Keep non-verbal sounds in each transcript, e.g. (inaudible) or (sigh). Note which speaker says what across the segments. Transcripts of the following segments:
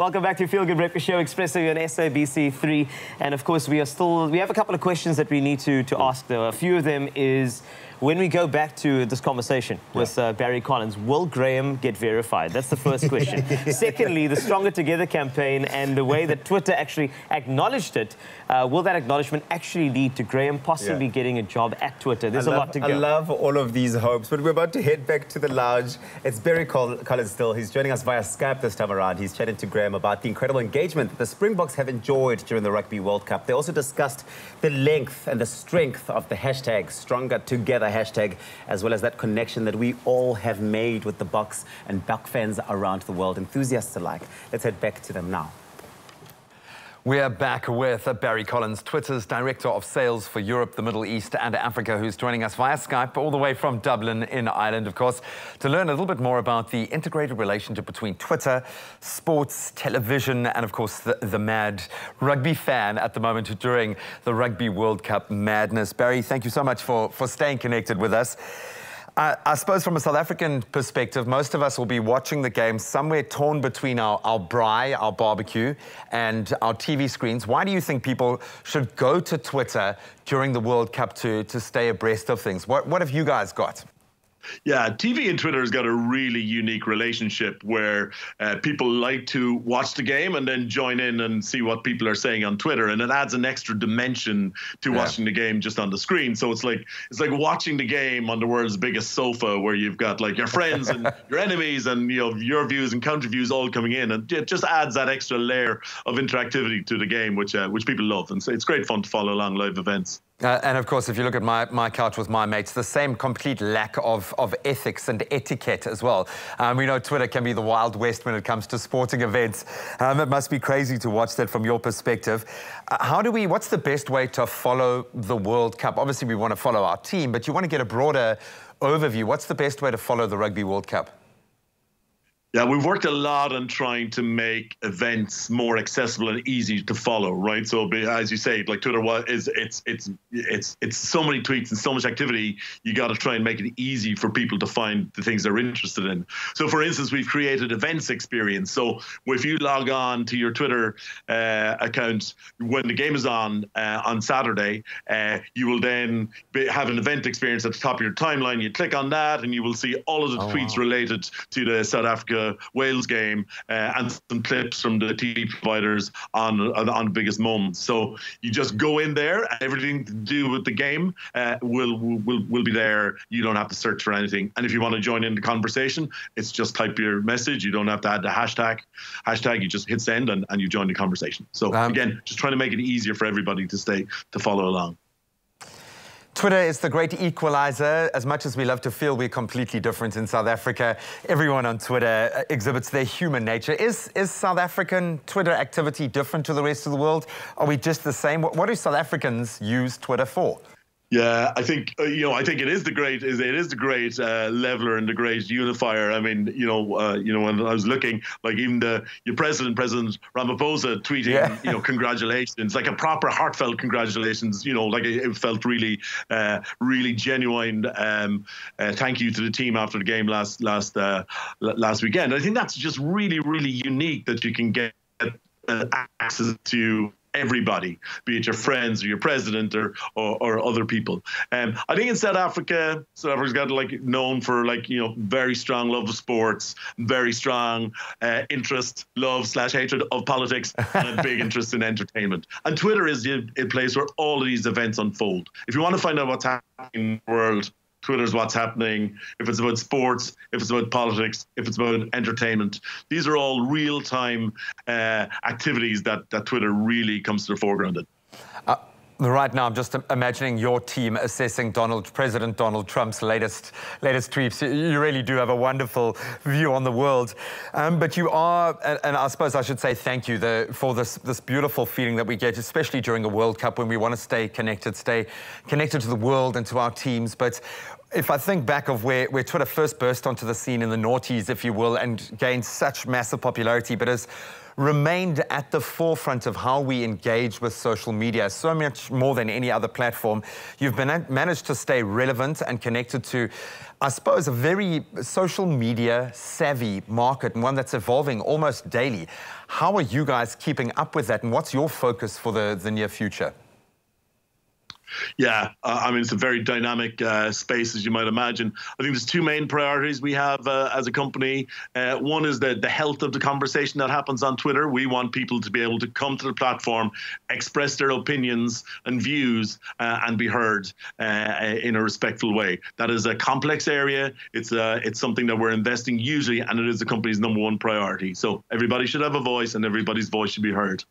Speaker 1: Welcome back to Feel Good Breakfast Show, Expresso on SABC3. And of course, we are still, we have a couple of questions that we need to, to ask, though. A few of them is, when we go back to this conversation with uh, Barry Collins, will Graham get verified? That's the first question. (laughs) Secondly, the Stronger Together campaign and the way that Twitter actually acknowledged it, uh, will that acknowledgement actually lead to Graham possibly yeah. getting a job at Twitter? There's
Speaker 2: I
Speaker 1: a
Speaker 2: love,
Speaker 1: lot to go.
Speaker 2: I love all of these hopes, but we're about to head back to the lounge. It's Barry Collins still. He's joining us via Skype this time around. He's chatting to Graham about the incredible engagement that the Springboks have enjoyed during the Rugby World Cup. They also discussed the length and the strength of the hashtag Stronger Together hashtag as well as that connection that we all have made with the Boks and Bok fans around the world, enthusiasts alike. Let's head back to them now.
Speaker 3: We are back with Barry Collins, Twitter's Director of Sales for Europe, the Middle East and Africa, who's joining us via Skype all the way from Dublin in Ireland, of course, to learn a little bit more about the integrated relationship between Twitter, sports, television, and of course the, the mad rugby fan at the moment during the Rugby World Cup madness. Barry, thank you so much for, for staying connected with us. I, I, suppose from a South African perspective, most of us will be watching the game somewhere torn between our, our braai, our barbecue, and our TV screens. Why do you think people should go to Twitter during the World Cup to, to stay abreast of things? What, what have you guys got?
Speaker 4: Yeah, TV and Twitter has got a really unique relationship where uh, people like to watch the game and then join in and see what people are saying on Twitter, and it adds an extra dimension to yeah. watching the game just on the screen. So it's like it's like watching the game on the world's biggest sofa, where you've got like your friends and (laughs) your enemies and you know your views and counter views all coming in, and it just adds that extra layer of interactivity to the game, which uh, which people love, and so it's great fun to follow along live events.
Speaker 3: Uh, and of course, if you look at my, my couch with my mates, the same complete lack of, of ethics and etiquette as well. Um, we know Twitter can be the Wild West when it comes to sporting events. Um, it must be crazy to watch that from your perspective. Uh, how do we, what's the best way to follow the World Cup? Obviously, we want to follow our team, but you want to get a broader overview. What's the best way to follow the Rugby World Cup?
Speaker 4: Yeah, we've worked a lot on trying to make events more accessible and easy to follow, right? So, as you say, like Twitter is it's it's it's it's so many tweets and so much activity. You got to try and make it easy for people to find the things they're interested in. So, for instance, we've created events experience. So, if you log on to your Twitter uh, account when the game is on uh, on Saturday, uh, you will then be, have an event experience at the top of your timeline. You click on that, and you will see all of the oh, tweets wow. related to the South Africa Wales game uh, and some clips from the TV providers on, on, biggest moments. So you just go in there, and everything to do with the game uh, will will will be there. You don't have to search for anything. And if you want to join in the conversation, it's just type your message. You don't have to add the hashtag. Hashtag. You just hit send and, and you join the conversation. So um, again, just trying to make it easier for everybody to stay to follow along.
Speaker 3: Twitter is the great equalizer. As much as we love to feel we're completely different in South Africa, everyone on Twitter uh, exhibits their human nature. Is, is South African Twitter activity different to the rest of the world? Are we just the same? What, what do South Africans use Twitter for?
Speaker 4: Yeah, I think uh, you know. I think it is the great. Is it is the great uh, leveler and the great unifier. I mean, you know, uh, you know, when I was looking, like even the your president, President Ramaphosa, tweeting, yeah. you know, congratulations, like a proper heartfelt congratulations. You know, like it, it felt really, uh, really genuine. Um, uh, thank you to the team after the game last last uh, last weekend. I think that's just really, really unique that you can get access to everybody, be it your friends or your president or or, or other people. Um, I think in South Africa, South Africa's got like known for like you know very strong love of sports, very strong uh, interest, love slash hatred of politics, and a big (laughs) interest in entertainment. And Twitter is a, a place where all of these events unfold. If you want to find out what's happening in the world, Twitter's what's happening, if it's about sports, if it's about politics, if it's about entertainment. These are all real time uh, activities that, that Twitter really comes to the foreground in. Uh,
Speaker 3: right now, I'm just imagining your team assessing Donald, President Donald Trump's latest latest tweets. You really do have a wonderful view on the world. Um, but you are, and, I suppose I should say thank you the, for this this beautiful feeling that we get, especially during a World Cup when we want to stay connected, stay connected to the world and to our teams. But if I think back of where, where Twitter first burst onto the scene in the noughties, if you will, and gained such massive popularity, but has remained at the forefront of how we engage with social media, so much more than any other platform. You've been, managed to stay relevant and connected to, I suppose, a very social media savvy market and one that's evolving almost daily. How are you guys keeping up with that and what's your focus for the, the near future?
Speaker 4: Yeah, uh, I mean, it's a very dynamic uh, space, as you might imagine. I think there's two main priorities we have uh, as a company. Uh, one is the, the health of the conversation that happens on Twitter. We want people to be able to come to the platform, express their opinions and views, uh, and be heard uh, in a respectful way. That is a complex area. It's it's something that we're investing hugely, and it is the company's number one priority. So everybody should have a voice, and everybody's voice should be heard.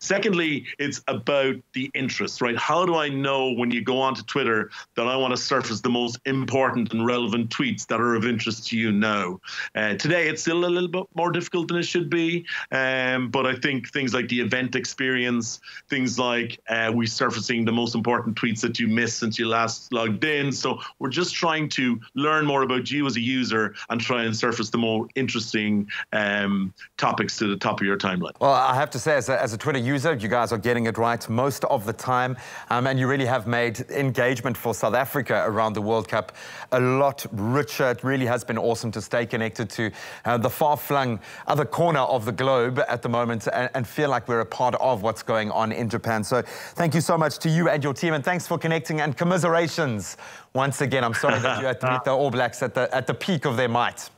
Speaker 4: secondly, it's about the interest, right? How do I I know when you go onto Twitter that I want to surface the most important and relevant tweets that are of interest to you now. Uh, today, it's still a little bit more difficult than it should be, um, but I think things like the event experience, things like uh, we surfacing the most important tweets that you missed since you last logged in. So we're just trying to learn more about you as a user and try and surface the more interesting um, topics to the top of your timeline.
Speaker 3: Well, I have to say, as a, as a Twitter user, you guys are getting it right most of the time. Um, and you really have made engagement for South Africa around the World Cup a lot richer. It really has been awesome to stay connected to uh, the far-flung other corner of the globe at the moment and, and, feel like we're a part of what's going on in Japan. So thank you so much to you and your team, and thanks for connecting and commiserations once again. I'm sorry that you had to meet the All Blacks at the, at the peak of their might.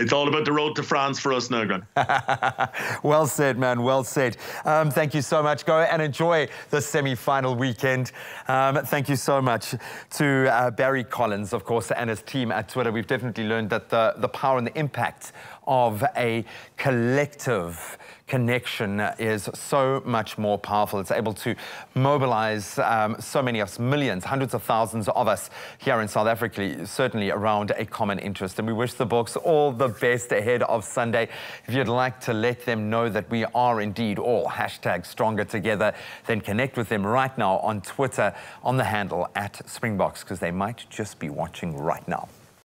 Speaker 4: It's all about the road to France for us now, Grant. (laughs)
Speaker 3: well said, man. Well said. Um, thank you so much. Go and enjoy the semi-final weekend. Um, thank you so much to uh, Barry Collins, of course, and his team at Twitter. We've definitely learned that the, the power and the impact of a collective connection is so much more powerful. It's able to mobilize um, so many of us, millions, hundreds of thousands of us here in South Africa, certainly around a common interest. And we wish the Boks all the best ahead of Sunday. If you'd like to let them know that we are indeed all hashtag stronger together, then connect with them right now on Twitter on the handle at Springboks because they might just be watching right now.